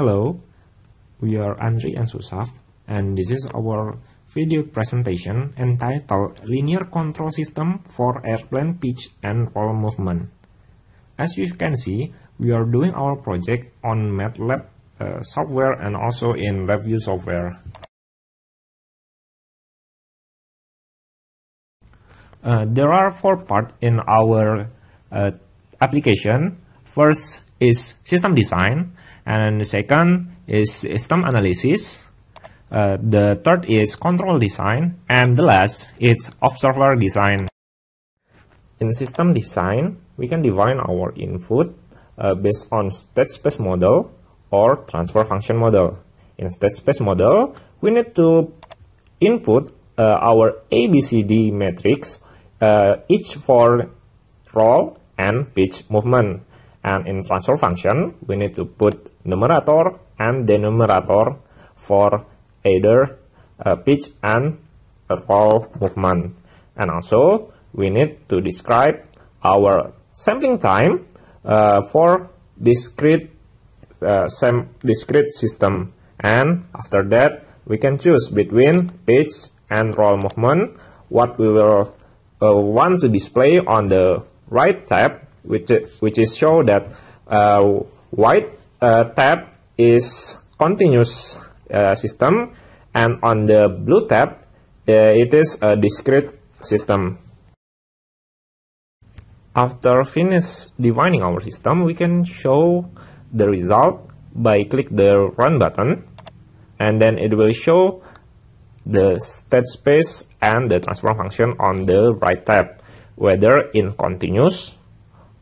Hello, we are Andri and Susaf, and this is our video presentation entitled Linear Control System for Airplane Pitch and Roll Movement. As you can see, we are doing our project on MATLAB uh, software and also in LabVIEW software. Uh, there are four parts in our uh, application. First is system design, and the second is system analysis. Uh, the third is control design, and the last is observer design. In system design, we can define our input uh, based on state space model or transfer function model. In state space model, we need to input uh, our ABCD matrix, uh, each for roll and pitch movement. And in transfer function, we need to put numerator and denominator for either uh, pitch and roll movement. And also, we need to describe our sampling time uh, for discrete uh, discrete system. And after that, we can choose between pitch and roll movement what we will uh, want to display on the right tab which which is show that uh, white uh, tab is continuous uh, system and on the blue tab uh, it is a discrete system. After finish defining our system we can show the result by click the run button and then it will show the state space and the transfer function on the right tab whether in continuous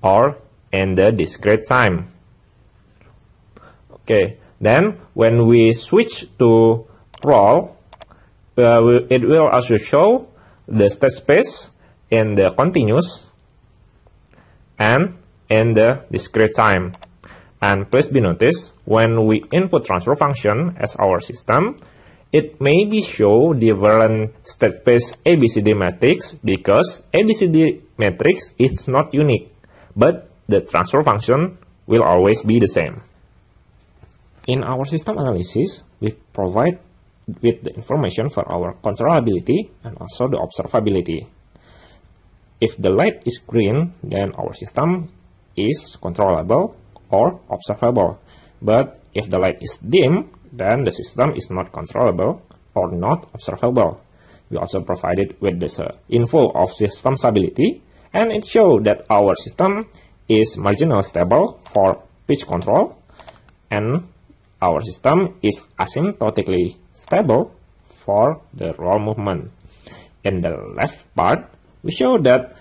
or in the discrete time. Okay, then when we switch to roll, uh, it will also show the state space in the continuous and in the discrete time. And please be noticed, when we input transfer function as our system, it may be show different state space ABCD matrix because ABCD matrix is not unique but the transfer function will always be the same. In our system analysis, we provide with the information for our controllability and also the observability. If the light is green, then our system is controllable or observable. But if the light is dim, then the system is not controllable or not observable. We also provided with this uh, info of system stability and it shows that our system is marginally stable for pitch control and our system is asymptotically stable for the roll movement. In the left part, we show that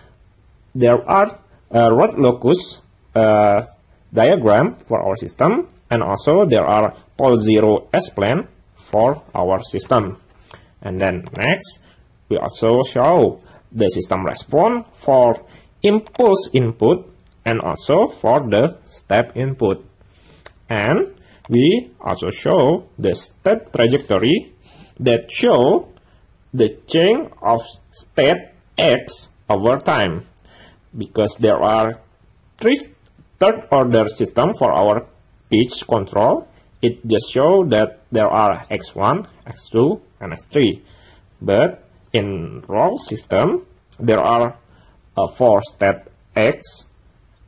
there are a root locus uh, diagram for our system and also there are pole zero S-plane for our system. And then next, we also show the system response for impulse input and also for the step input. And we also show the step trajectory that show the change of state x over time. Because there are three third order system for our pitch control. It just show that there are x1 x2 and x3 but in roll system, there are uh, four step x,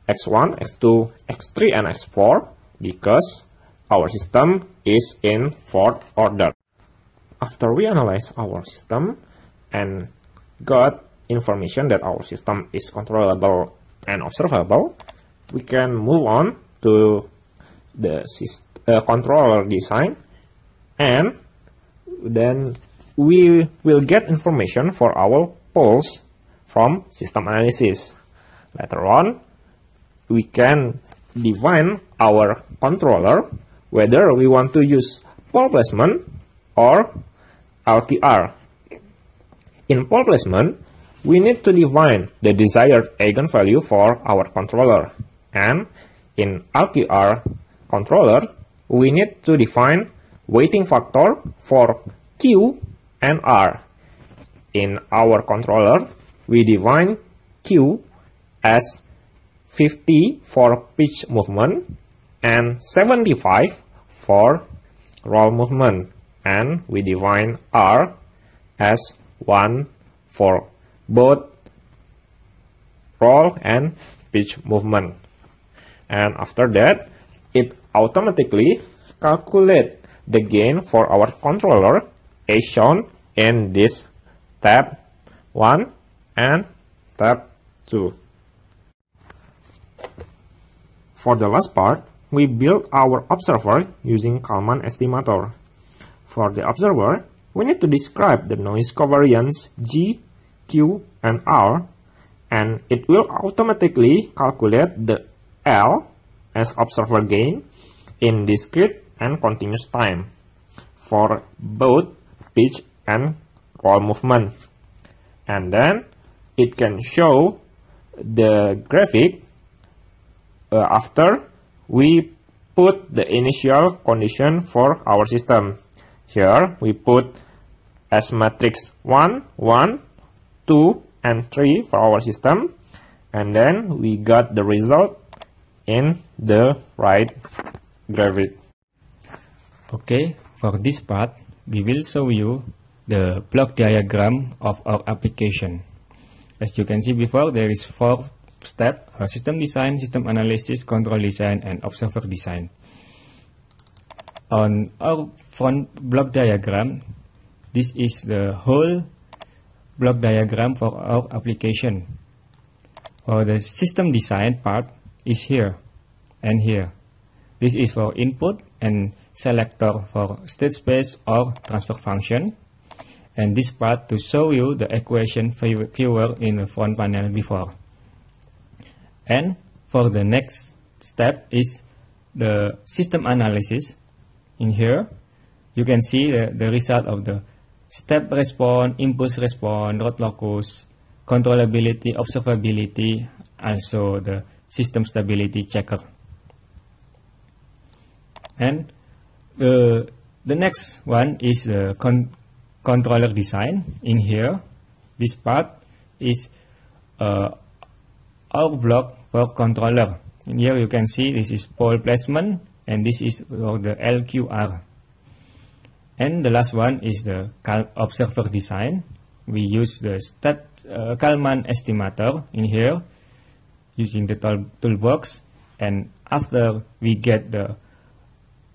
x1, x2, x3, and x4 because our system is in fourth order. After we analyze our system and got information that our system is controllable and observable, we can move on to the uh, controller design and then we will get information for our poles from system analysis. Later on, we can define our controller whether we want to use pole placement or LQR. In pole placement, we need to define the desired eigenvalue for our controller. And in LQR controller, we need to define weighting factor for Q and R. In our controller, we define Q as 50 for pitch movement and 75 for roll movement and we define R as 1 for both roll and pitch movement. And after that, it automatically calculate the gain for our controller as shown in this tab 1 and tab 2. For the last part, we build our observer using Kalman estimator. For the observer, we need to describe the noise covariance G, Q, and R, and it will automatically calculate the L as observer gain in discrete and continuous time for both pitch and all movement. And then it can show the graphic uh, after we put the initial condition for our system. Here we put as matrix 1, 1, 2, and 3 for our system. And then we got the result in the right graphic. Okay, for this part, we will show you the block diagram of our application. As you can see before, there is four step uh, system design, system analysis, control design, and observer design. On our front block diagram, this is the whole block diagram for our application. For the system design part is here and here. This is for input and selector for state space or transfer function. And this part to show you the equation viewer in the front panel before. And for the next step is the system analysis. In here, you can see the, the result of the step response, impulse response, root locus, controllability, observability, also the system stability checker. And uh, the next one is the con controller design. In here, this part is uh, our block for controller. In here you can see this is pole placement and this is for the LQR. And the last one is the Cal observer design. We use the stat uh, Kalman estimator in here using the toolbox and after we get the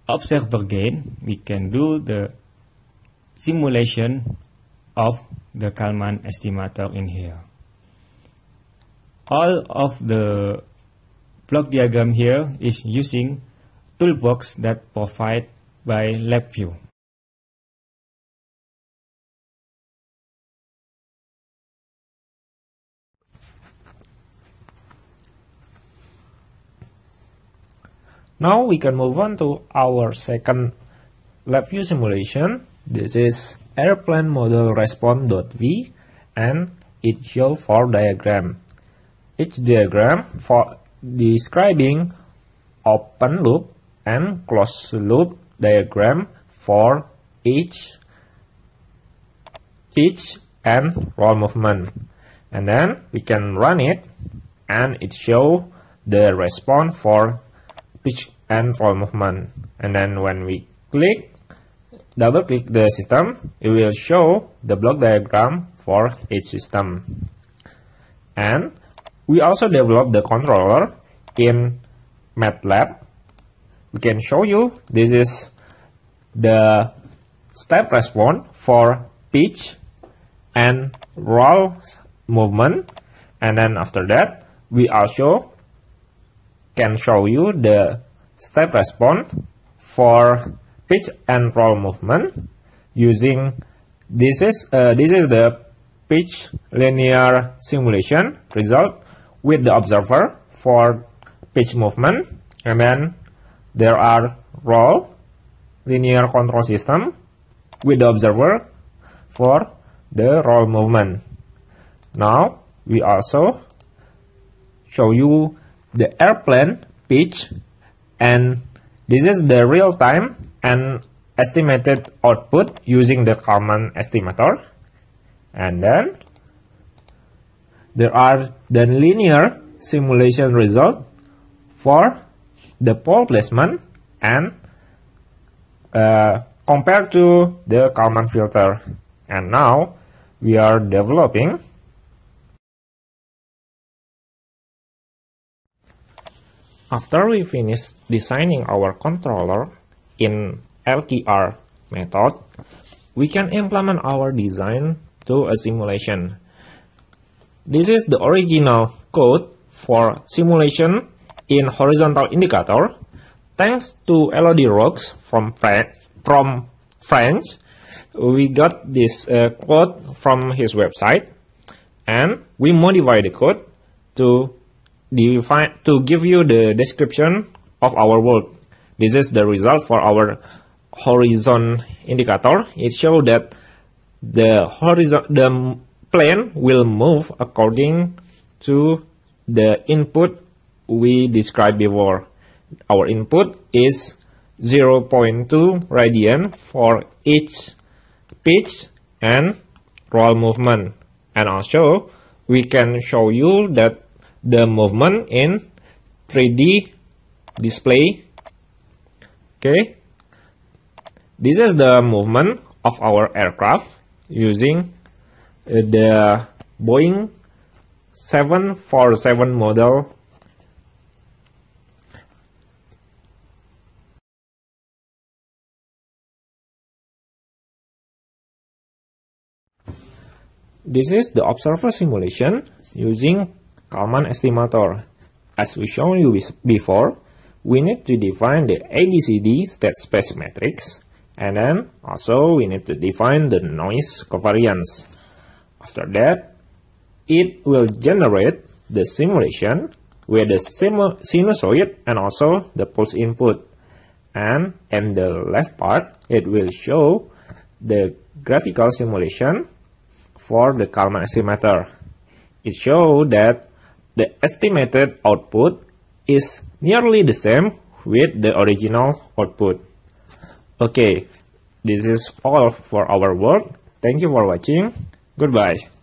observer gain, we can do the simulation of the Kalman estimator in here all of the block diagram here is using toolbox that provided by LabVIEW. Now we can move on to our second LabVIEW simulation. This is airplane model response.v and it show for diagram. Each diagram for describing open loop and closed loop diagram for each pitch and roll movement. And then we can run it and it show the response for pitch and roll movement. And then when we click, double click the system, it will show the block diagram for each system. And we also developed the controller in MATLAB. We can show you this is the step response for pitch and roll movement and then after that we also can show you the step response for pitch and roll movement using this is uh, this is the pitch linear simulation result with the observer for pitch movement and then there are roll linear control system with the observer for the roll movement. Now we also show you the airplane pitch and this is the real time and estimated output using the Kalman estimator and then there are the linear simulation result for the pole placement and uh, compared to the Kalman filter. And now we are developing After we finish designing our controller in LQR method, we can implement our design to a simulation. This is the original code for simulation in horizontal indicator. Thanks to Elodie Roux from, from France, we got this uh, code from his website and we modify the code to define to give you the description of our work. This is the result for our horizon indicator. It shows that the horizon the plane will move according to the input we described before. Our input is 0.2 radian for each pitch and roll movement. And also, we can show you that the movement in 3D display. Okay, this is the movement of our aircraft using uh, the Boeing 747 model This is the observer simulation using Kalman estimator. As we shown you before, we need to define the ABCD state space matrix and then also we need to define the noise covariance. After that, it will generate the simulation with the sinusoid and also the pulse input. And in the left part, it will show the graphical simulation for the Kalman estimator. It shows that the estimated output is nearly the same with the original output. Okay, this is all for our work. Thank you for watching. Goodbye.